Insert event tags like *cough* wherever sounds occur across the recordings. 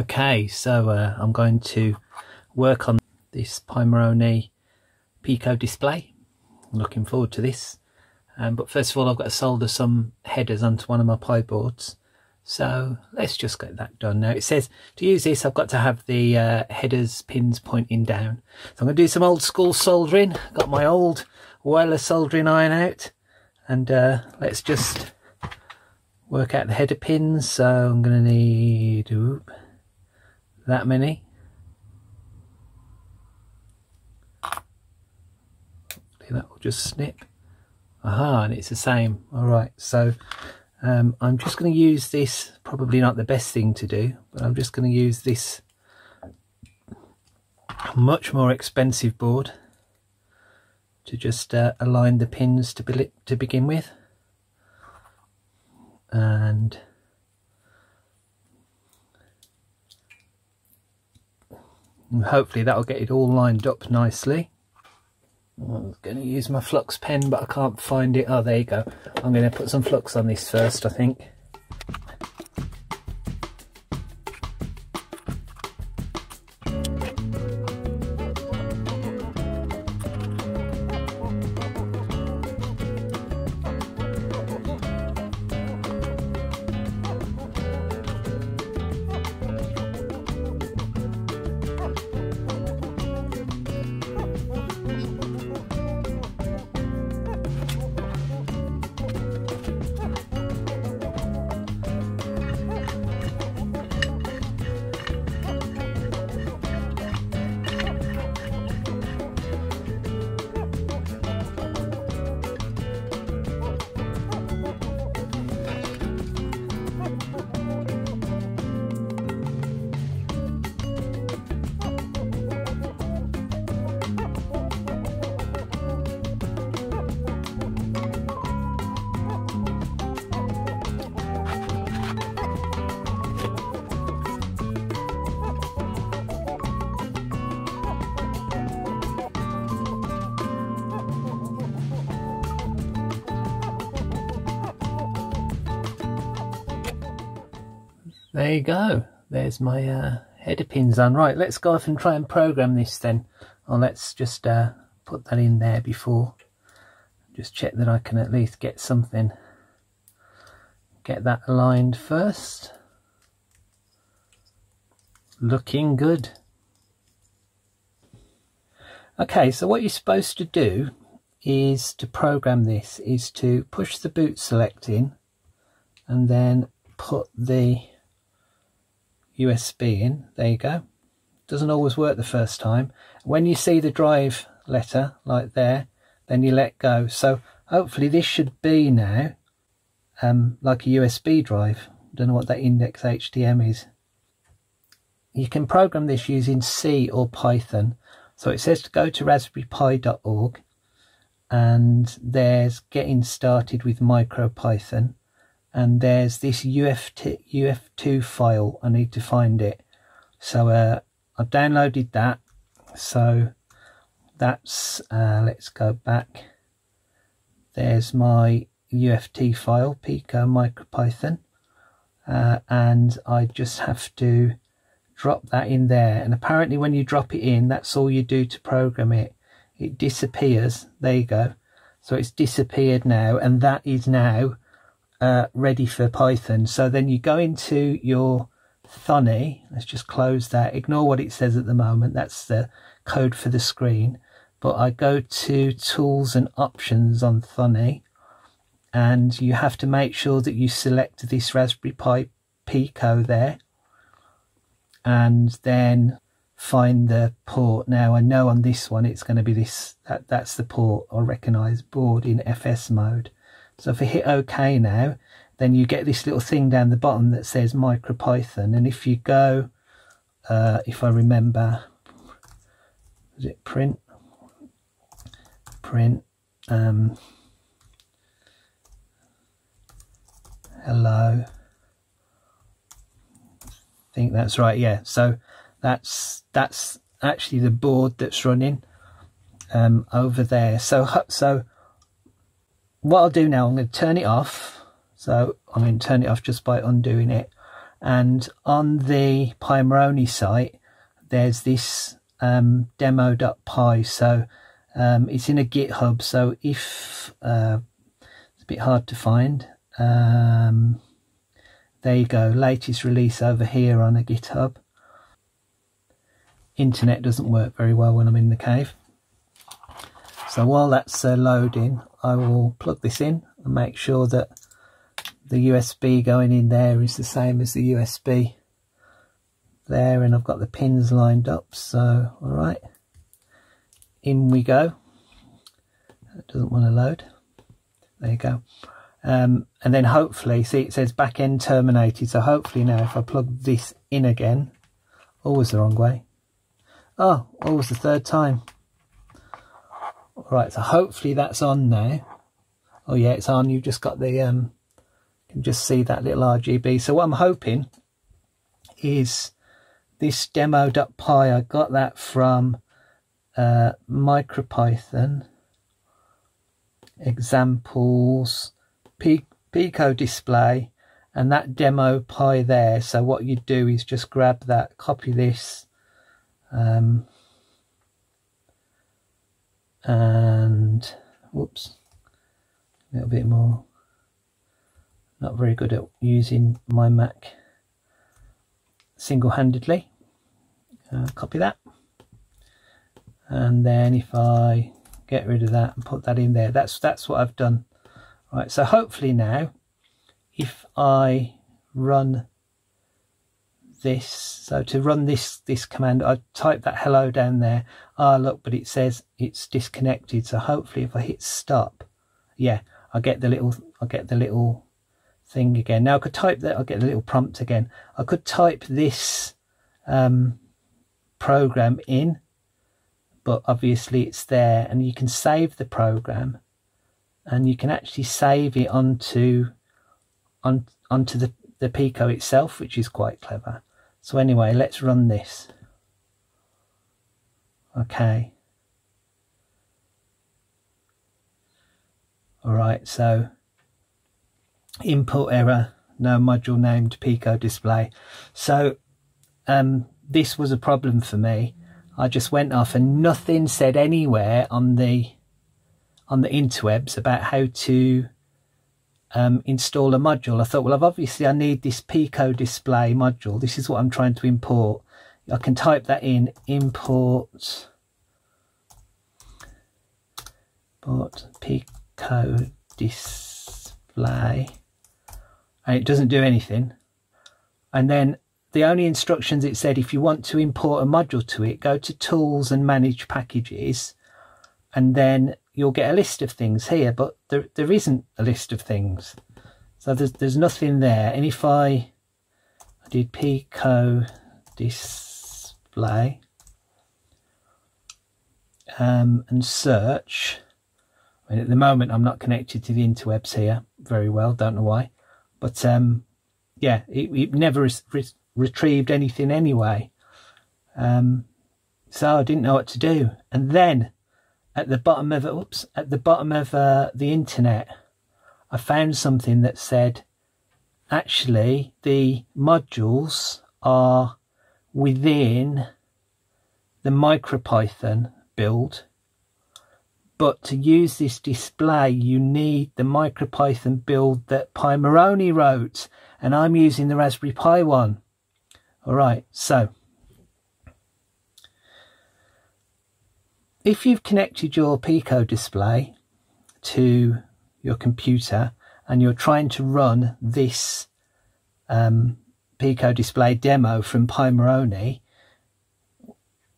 Okay, so uh, I'm going to work on this Pimoroni Pico display. I'm looking forward to this. Um, but first of all, I've got to solder some headers onto one of my Pi boards. So let's just get that done now. It says to use this, I've got to have the uh, headers pins pointing down. So I'm going to do some old school soldering. Got my old wireless soldering iron out. And uh, let's just work out the header pins. So I'm going to need... Oops, that many. That will just snip. Aha, and it's the same. All right, so um, I'm just going to use this, probably not the best thing to do, but I'm just going to use this much more expensive board to just uh, align the pins to, be to begin with. And and hopefully that'll get it all lined up nicely. I'm going to use my flux pen but I can't find it. Oh there you go. I'm going to put some flux on this first I think. There you go. There's my uh, header pins on. Right, let's go off and try and program this then. Or let's just uh, put that in there before. Just check that I can at least get something. Get that aligned first. Looking good. Okay, so what you're supposed to do is to program this is to push the boot select in and then put the USB in. There you go. Doesn't always work the first time. When you see the drive letter like there, then you let go. So hopefully this should be now um, like a USB drive. Don't know what that index HDM is. You can program this using C or Python. So it says to go to raspberrypi.org and there's getting started with MicroPython and there's this UFT, UF2 file. I need to find it. So uh, I've downloaded that. So that's uh, let's go back. There's my UFT file Pico MicroPython. Uh, and I just have to drop that in there. And apparently when you drop it in that's all you do to program it. It disappears. There you go. So it's disappeared now and that is now uh, ready for Python. So then you go into your Thonny. Let's just close that. Ignore what it says at the moment. That's the code for the screen. But I go to Tools and Options on Thonny. And you have to make sure that you select this Raspberry Pi Pico there. And then find the port. Now I know on this one it's going to be this. That, that's the port I recognise board in FS mode. So if I hit OK now, then you get this little thing down the bottom that says MicroPython. And if you go, uh, if I remember, is it print? Print. Um, hello. I think that's right. Yeah. So that's that's actually the board that's running um, over there. So so what I'll do now, I'm going to turn it off. So I'm going to turn it off just by undoing it. and on the Pimoroni site there's this um, demo.py so um, it's in a github. So if uh, it's a bit hard to find um, there you go. Latest release over here on a github. Internet doesn't work very well when I'm in the cave. So while that's uh, loading I will plug this in and make sure that the USB going in there is the same as the USB there and I've got the pins lined up so all right. In we go. It doesn't want to load. There you go. Um, and then hopefully see it says back end terminated so hopefully now if I plug this in again always the wrong way. Oh always the third time all right so hopefully that's on now oh yeah it's on. You've just got the um you can just see that little RGB so what I'm hoping is this demo.py, I got that from uh, MicroPython. Examples Pico display and that demo py there. So what you do is just grab that, copy this, um, and whoops, a little bit more. Not very good at using my Mac single-handedly. Uh, copy that. And then if I get rid of that and put that in there that's that's what I've done. Right so hopefully now if I run this. So to run this this command I type that hello down there. Ah look but it says it's disconnected. So hopefully if I hit stop yeah I get the little I get the little thing again. Now I could type that I'll get the little prompt again. I could type this um, program in but obviously it's there and you can save the program and you can actually save it onto on onto the, the Pico itself which is quite clever so anyway let's run this. Okay. All right so import error no module named Pico display. So um this was a problem for me. I just went off and nothing said anywhere on the on the interwebs about how to um, install a module. I thought, well, I've obviously I need this Pico display module. This is what I'm trying to import. I can type that in import import Pico display and it doesn't do anything. And then the only instructions it said if you want to import a module to it go to tools and manage packages and then you'll get a list of things here but there, there isn't a list of things so there's, there's nothing there and if I, I did pico display um, and search I mean, at the moment I'm not connected to the interwebs here very well don't know why but um, yeah it, it never retrieved anything anyway. Um, so I didn't know what to do. And then at the bottom of oops, at the bottom of uh, the internet, I found something that said actually the modules are within the MicroPython build. But to use this display, you need the MicroPython build that Pimoroni wrote. And I'm using the Raspberry Pi one. All right, so if you've connected your Pico display to your computer and you're trying to run this um, Pico display demo from Pimoroni,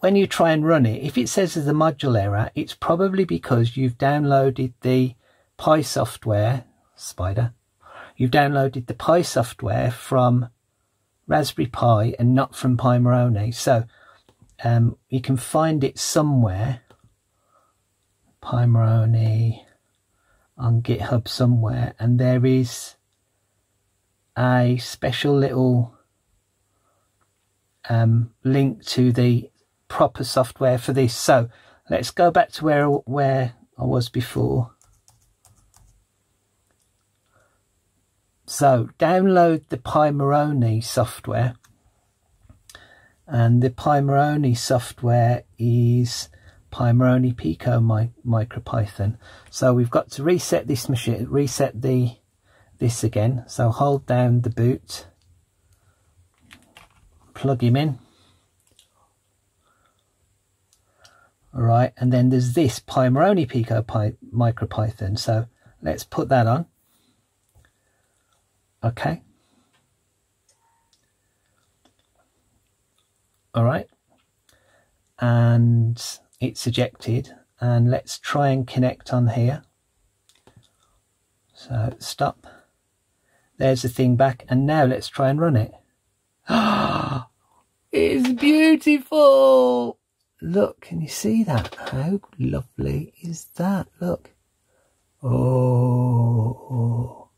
when you try and run it, if it says there's a module error, it's probably because you've downloaded the Pi software, Spider, you've downloaded the Pi software from Raspberry Pi and not from Pimoroni. So um, you can find it somewhere. Pimoroni on GitHub somewhere. And there is a special little um, link to the proper software for this. So let's go back to where, where I was before. so download the Pimoroni software and the Pimoroni software is Pimoroni Pico my, MicroPython. So we've got to reset this machine, reset the this again. So hold down the boot, plug him in. All right, and then there's this Pimoroni Pico Py, MicroPython. So let's put that on. Okay. All right. And it's ejected. And let's try and connect on here. So stop. There's the thing back. And now let's try and run it. Ah *gasps* it's beautiful. Look, can you see that? How lovely is that? Look. Oh.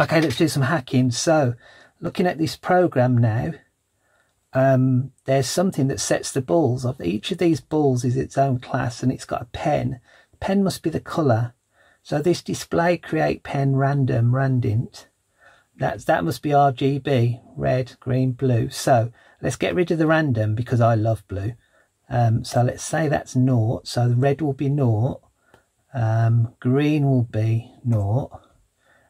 Okay, let's do some hacking. So, looking at this program now, um, there's something that sets the balls off. Each of these balls is its own class and it's got a pen. Pen must be the colour. So this display create pen random randint. That's, that must be RGB, red, green, blue. So let's get rid of the random because I love blue. Um, so let's say that's naught. So the red will be naught. Um, green will be naught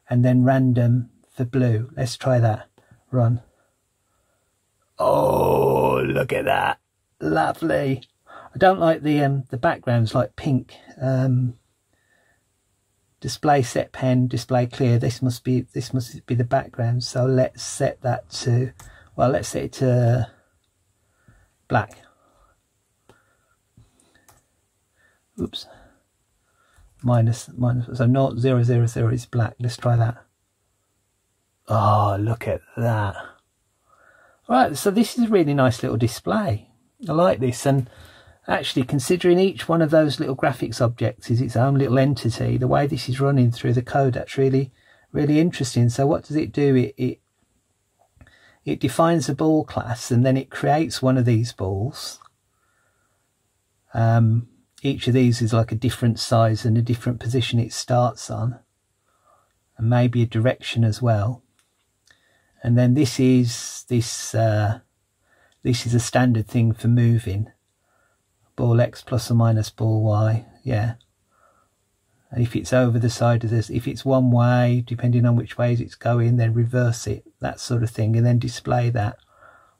and then random for blue. Let's try that. Run. Oh, look at that. Lovely. I don't like the um, the backgrounds like pink. Um, display set pen, display clear. This must be this must be the background. So let's set that to well, let's set it to black. Oops minus minus so not zero zero zero is black let's try that oh look at that right so this is a really nice little display. I like this and actually considering each one of those little graphics objects is its own little entity the way this is running through the code that's really really interesting. So what does it do? It it it defines a ball class and then it creates one of these balls. Um, each of these is like a different size and a different position it starts on and maybe a direction as well and then this is this uh, this is a standard thing for moving. Ball x plus or minus ball y yeah. And if it's over the side of this if it's one way depending on which ways it's going then reverse it that sort of thing and then display that.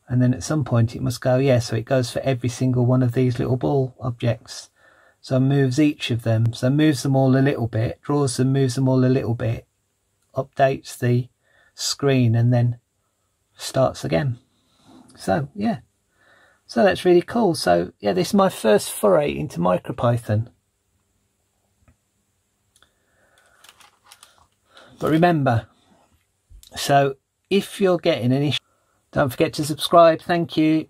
And then at some point it must go yeah so it goes for every single one of these little ball objects. So moves each of them. So moves them all a little bit, draws them, moves them all a little bit, updates the screen and then starts again. So yeah, so that's really cool. So yeah, this is my first foray into MicroPython. But remember, so if you're getting an issue, don't forget to subscribe. Thank you.